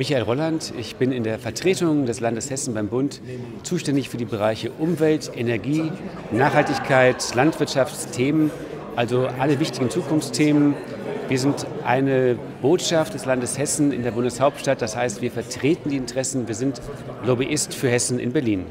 Michael Rolland, ich bin in der Vertretung des Landes Hessen beim Bund zuständig für die Bereiche Umwelt, Energie, Nachhaltigkeit, Landwirtschaftsthemen, also alle wichtigen Zukunftsthemen. Wir sind eine Botschaft des Landes Hessen in der Bundeshauptstadt, das heißt, wir vertreten die Interessen, wir sind Lobbyist für Hessen in Berlin.